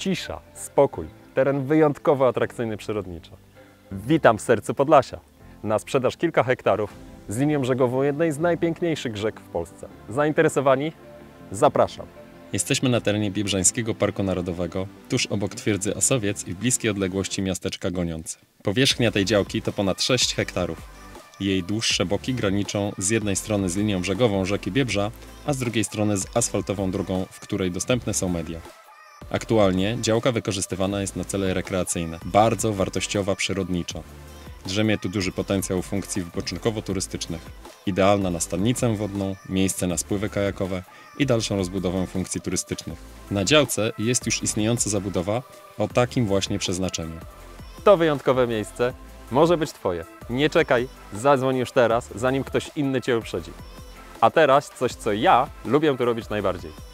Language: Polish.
Cisza, spokój, teren wyjątkowo atrakcyjny przyrodniczo. Witam w sercu Podlasia. Na sprzedaż kilka hektarów z linią brzegową jednej z najpiękniejszych rzek w Polsce. Zainteresowani? Zapraszam. Jesteśmy na terenie Biebrzańskiego Parku Narodowego, tuż obok twierdzy Osowiec i w bliskiej odległości miasteczka Goniące. Powierzchnia tej działki to ponad 6 hektarów. Jej dłuższe boki graniczą z jednej strony z linią brzegową rzeki Biebrza, a z drugiej strony z asfaltową drogą, w której dostępne są media. Aktualnie działka wykorzystywana jest na cele rekreacyjne, bardzo wartościowa przyrodniczo. Drzemie tu duży potencjał funkcji wypoczynkowo-turystycznych. Idealna na stadnicę wodną, miejsce na spływy kajakowe i dalszą rozbudowę funkcji turystycznych. Na działce jest już istniejąca zabudowa o takim właśnie przeznaczeniu. To wyjątkowe miejsce może być Twoje. Nie czekaj, zadzwoń już teraz, zanim ktoś inny Cię uprzedzi. A teraz coś, co ja lubię tu robić najbardziej.